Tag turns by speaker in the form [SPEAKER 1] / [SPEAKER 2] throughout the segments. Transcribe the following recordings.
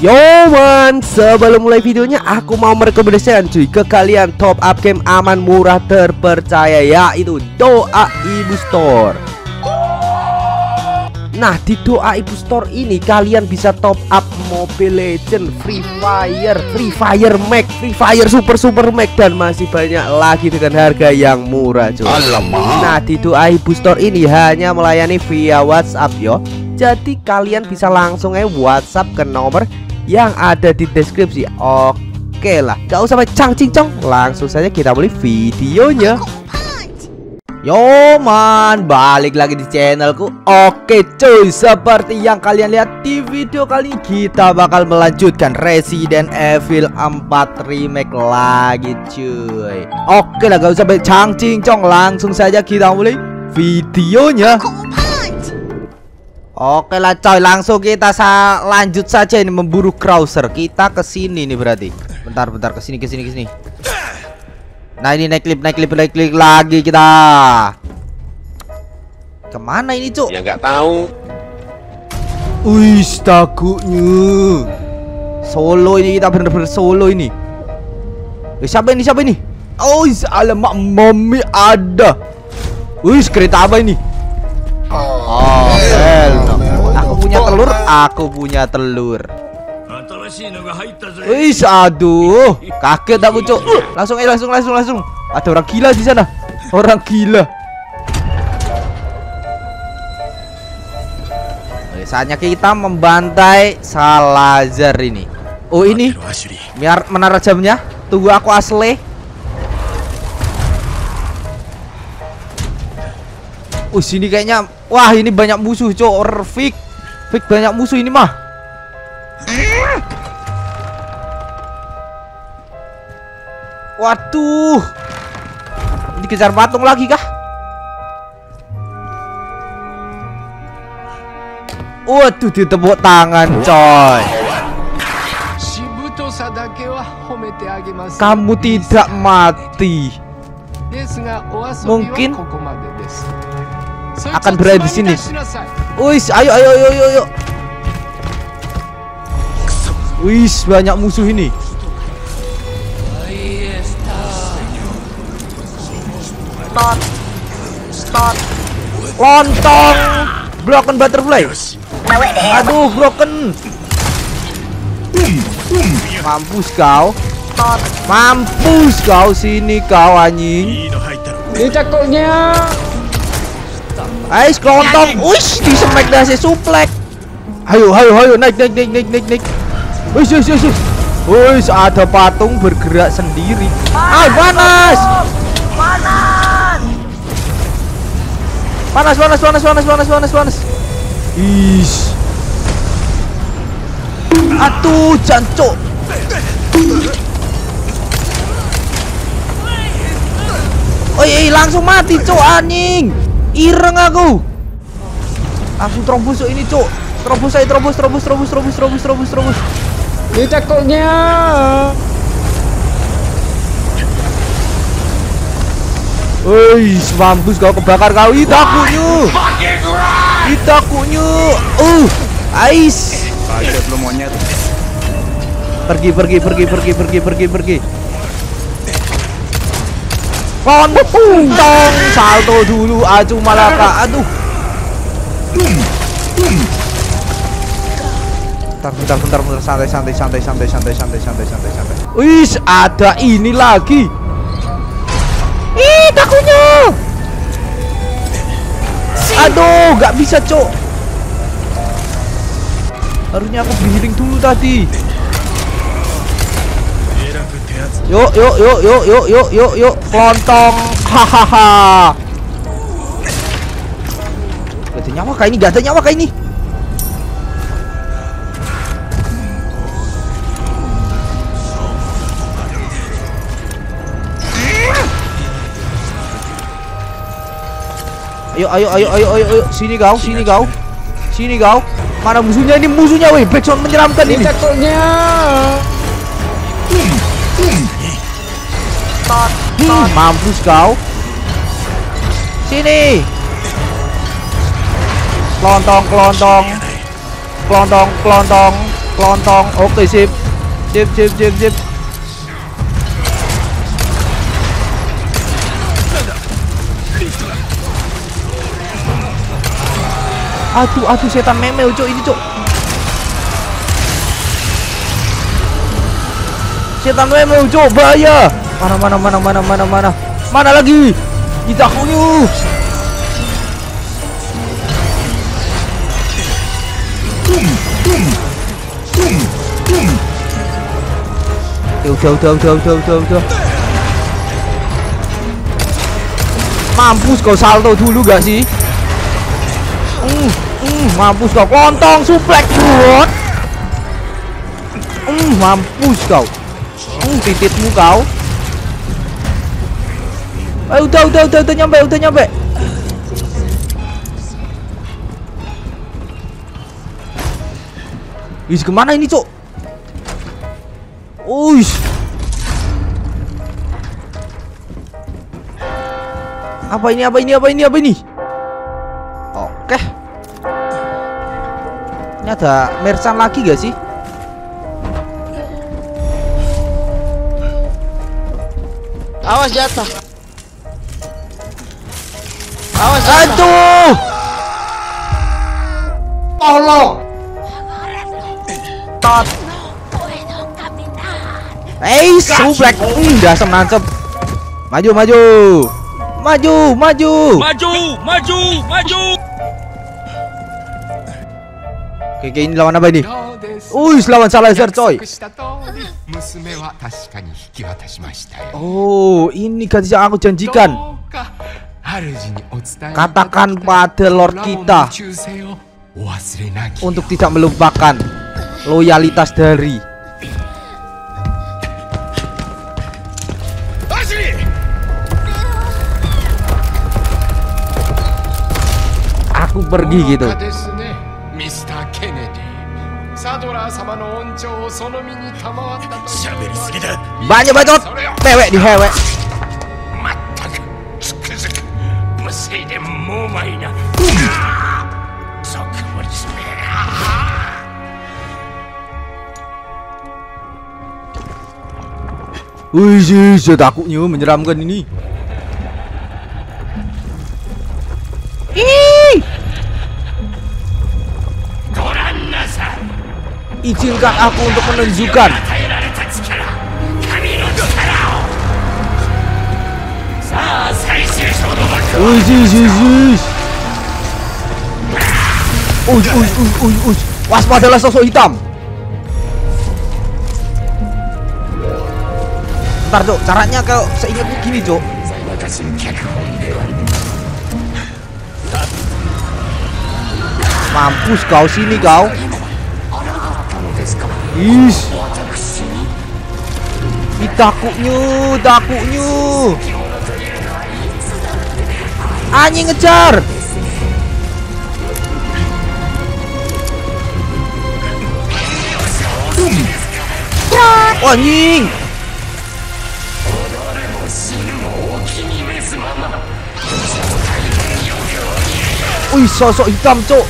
[SPEAKER 1] Yo man, sebelum mulai videonya aku mau merekomendasikan cuy ke kalian top up game aman murah terpercaya yaitu Doa Ibu Store. Nah di Doa Ibu Store ini kalian bisa top up Mobile Legend, Free Fire, Free Fire Max, Free Fire Super Super Max dan masih banyak lagi dengan harga yang murah cuy.
[SPEAKER 2] Alamak.
[SPEAKER 1] Nah di Doa Ibu Store ini hanya melayani via WhatsApp yo. Jadi kalian bisa langsung aja WhatsApp ke nomor yang ada di deskripsi. Oke lah Gak usah cang cincong Langsung saja kita mulai videonya. Yo man Balik lagi di channelku. Oke cuy Seperti yang kalian lihat di video kali ini Kita bakal melanjutkan Resident Evil 4 Remake lagi cuy. Oke lah gak usah cang cincong Langsung saja kita mulai videonya Oke lah coy, langsung kita sa lanjut saja ini memburu Krauser. Kita ke sini nih berarti. Bentar bentar ke sini ke sini ke sini. Nah, ini naik klip naik klip naik klip lagi kita. Ke mana ini, Cuk?
[SPEAKER 2] Ya nggak tahu.
[SPEAKER 1] Wih, takutnya. Solo ini kita bener-bener solo ini. Eh, siapa ini? Siapa ini? Oh, alamak mami ada. Wih, kereta apa ini? Aku punya telur. Wih, aduh, kaget aku cok. Langsung eh, langsung langsung langsung. Ada orang gila di sana. Orang gila. Oke, saatnya kita membantai Salazar ini. Oh ini, biar menara jamnya. Tunggu aku asli. Oh sini kayaknya Wah ini banyak musuh cok Fik Fik banyak musuh ini mah. Waduh. Dikejar patung lagi kah? Waduh ditepuk tangan coy. Kamu tidak mati. Mungkin akan berada di sini. Wis, ayo ayo ayo ayo ayo. Wis, banyak musuh ini. Start. Start. Lontong. Broken butterfly. Aduh, broken. Mampus kau. Mampus kau sini kau anjing.
[SPEAKER 3] Ini cakoknya.
[SPEAKER 1] Ais kelontong. Wis, di semek dah si suplek. Ayo, ayo, ayo naik naik naik naik naik naik. Wis, wis, wis. Wis, ada patung bergerak sendiri. Ah, panas. Panas. Panas, panas, panas, panas, panas, panas, panas. Is. Atuh, jancuk. Oh iya, langsung mati, cok anjing. Ireng aku. Langsung terobos ini, Cuk. Terobos saya terobos, terobos, terobos, terobos, terobos, terobos, terobos.
[SPEAKER 3] Ini cakoknya.
[SPEAKER 1] Woi, mampus kau kebakar kau. Ih, takutnya. Ih, takutnya. Uh, ais. Pergi, pergi, pergi, pergi, pergi, pergi, pergi. Kontong salto dulu acu malaka. Aduh Bentar bentar bentar bentar santai santai santai santai santai santai santai santai santai Wis ada ini lagi. Ih takutnya Aduh gak bisa cok Harusnya aku biring dulu tadi Yuk, yuk, yuk, yuk, yuk, yuk, yuk, yuk, kelontong, hahaha. Gak ada nyawa kayak ini, gak ada nyawa kayak ini. Ayo, ayo, ayo, ayo, ayo, ayo, sini kau, sini kau, sini kau. Mana musuhnya ini? Musuhnya, weh, backsound menyeramkan
[SPEAKER 3] Ini
[SPEAKER 1] ini.
[SPEAKER 3] Cakoknya.
[SPEAKER 1] Hmm, mampus kau. Sini. Kelontong, kelontong. Kelontong, kelontong. kelontong. Oke, sip. Sip, sip, sip, sip. Aduh, aduh setan memel, cok ini, cok. Setan memel, cok, bahaya. Mana mana mana mana mana mana. Mana lagi? Kita kunyu. Ya udah udah udah udah udah udah. Mampus kau salto dulu gak sih? Hmm, hmm, mampus kau kontong suplek buat. Hmm, mampus kau. Hmm, tititmu kau. Eh, udah udah udah udah nyampe udah nyampe. Wis ke mana ini cok? Uish. Apa ini apa ini apa ini apa ini? Oke. Ini ada merchant lagi gak sih?
[SPEAKER 2] Awas jatuh. Awas.
[SPEAKER 1] Aduh.
[SPEAKER 2] Tolong.
[SPEAKER 1] Tot. Eh, sublek. Enggak hmm, senancep. Maju, maju. Maju, maju.
[SPEAKER 4] Maju, maju, maju.
[SPEAKER 1] Oke, okay, ini lawan apa ini? Uy, lawan Salazar coy. Oh, ini gadis yang aku janjikan. Katakan pada Lord kita untuk tidak melupakan loyalitas dari aku pergi gitu.
[SPEAKER 4] Eh?
[SPEAKER 1] Banyak banget, pewek
[SPEAKER 4] dihewek.
[SPEAKER 1] Wih, takutnya menyeramkan ini. Izinkan aku untuk menunjukkan. Wih, wih, Uy, uy. Waspadalah sosok hitam. Ntar, Cok, caranya kalau seingatku gini, Cok. Mampus kau sini kau. Is. Takutnya, takutnya. Anjing ngejar. Wah, anjing. Wih, sosok hitam, Cok.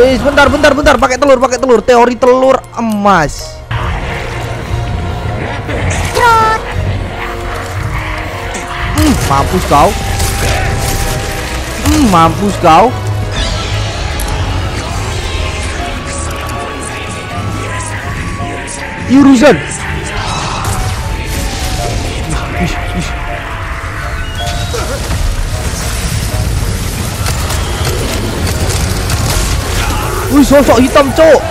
[SPEAKER 1] Wih, bentar, bentar, bentar, pakai telur, pakai telur, teori telur emas. Hmm, mampus kau. Hmm, mampus kau. Urusan. Wih, sosok hitam, cok.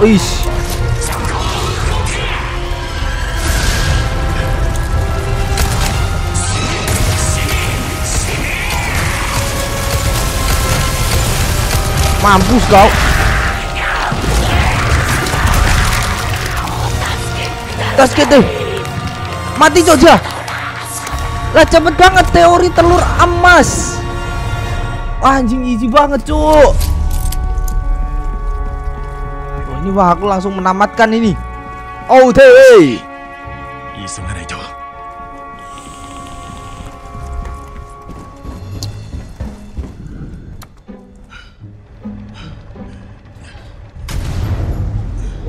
[SPEAKER 1] Wih. Mampus kau. kaskete gitu. mati saja. Lah cepet banget teori telur emas. Wah, anjing easy banget cuk. Oh, ini wah aku langsung menamatkan ini. Oh hey
[SPEAKER 4] eh.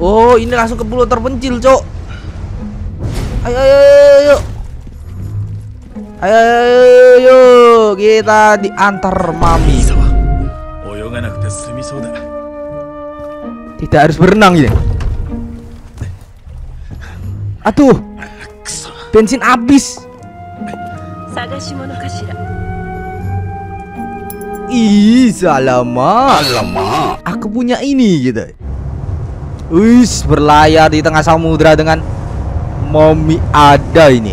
[SPEAKER 1] Oh ini langsung ke pulau terpencil cok Ayo ayo ayo ayo. Ayo ayo ayo, kita diantar mami. Tidak harus berenang ya. Aduh. Bensin habis. Ih, salamah. Salamah. Aku punya ini gitu. Wis berlayar di tengah samudra dengan Momi ada ini.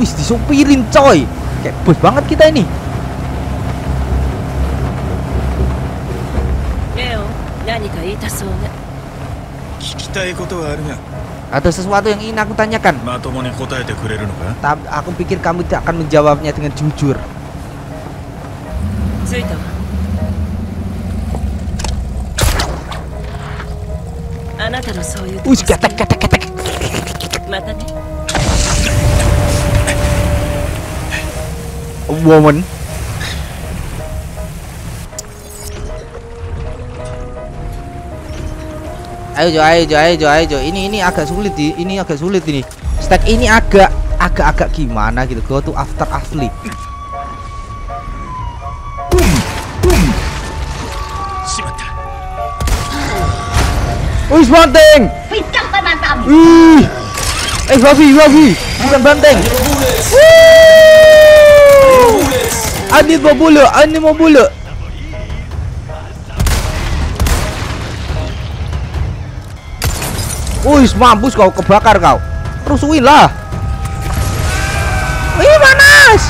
[SPEAKER 1] Wis disupirin coy. Kayak bus banget kita ini. Ada sesuatu yang ingin aku tanyakan. Tapi aku pikir kamu tidak akan menjawabnya dengan jujur.
[SPEAKER 5] あなたのそういうとこ
[SPEAKER 1] Wis ketek ketek ketek.
[SPEAKER 5] またね
[SPEAKER 1] Woman. Ayo Jo, ayo Jo, ayo Jo, ayo Jo. Ini ini agak sulit di, ini agak sulit ini. Stack ini agak agak-agak gimana gitu. Go to after Afli. Wih, banteng. Wih. Eh, babi, babi. Bukan banteng. Ani mau bulu, ani mau bulu. Wih, mampus kau kebakar kau. Rusuhin lah. Wih, panas.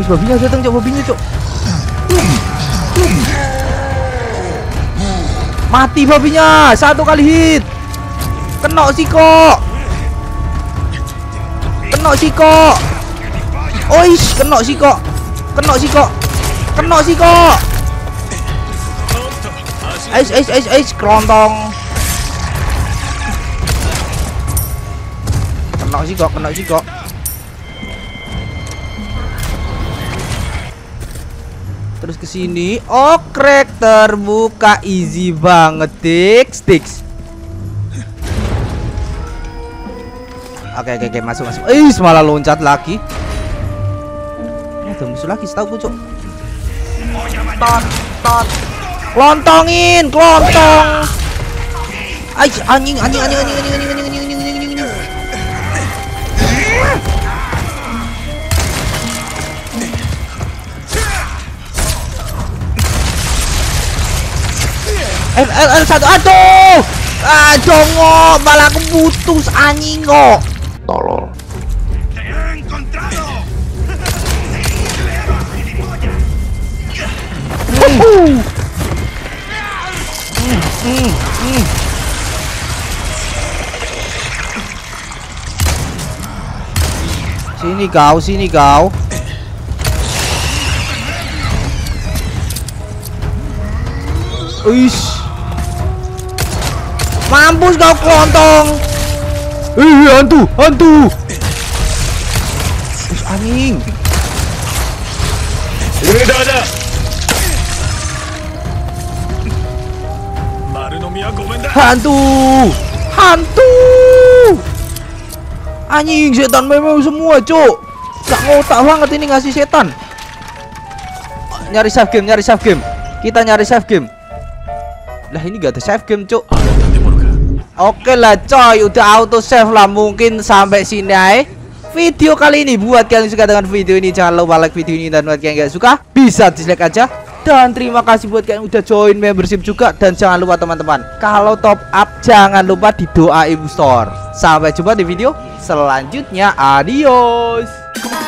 [SPEAKER 1] Wih, babinya datang, cok, babinya, cok. Mati babinya, satu kali hit. Kena siko. Kena siko. Oish, kena siko. Kena siko. Kena siko. Ais ais ais ais kelontong. Kena siko, kena siko. sini. Oh, crack terbuka easy banget, tik sticks. Oke, okay, oke, okay, oke, okay. masuk, masuk. Eh, malah loncat lagi. Ada musuh lagi, setahu gue, Cok. Tot, tot. Lontongin, kelontong. Ai, anjing, anjing, anjing, anjing, anjing, anjing. L L L satu aduh ah jongo malah aku putus anjing kok tolol. Sini kau, sini kau. Uish. Mampus kau kelontong. Eh, hantu, hantu. Wis anjing.
[SPEAKER 4] Udah ada.
[SPEAKER 1] Hantu. Hantu. Anjing setan memang semua, Cuk. Tak ngotak banget ini ngasih setan. Nyari save game, nyari save game. Kita nyari save game. Lah ini gak ada save game, Cuk. Oke lah coy udah auto save lah mungkin sampai sini aja video kali ini buat kalian yang suka dengan video ini jangan lupa like video ini dan buat kalian gak suka bisa dislike aja. Dan terima kasih buat kalian udah join membership juga dan jangan lupa teman-teman kalau top up jangan lupa di doa ibu store sampai jumpa di video selanjutnya. Adios.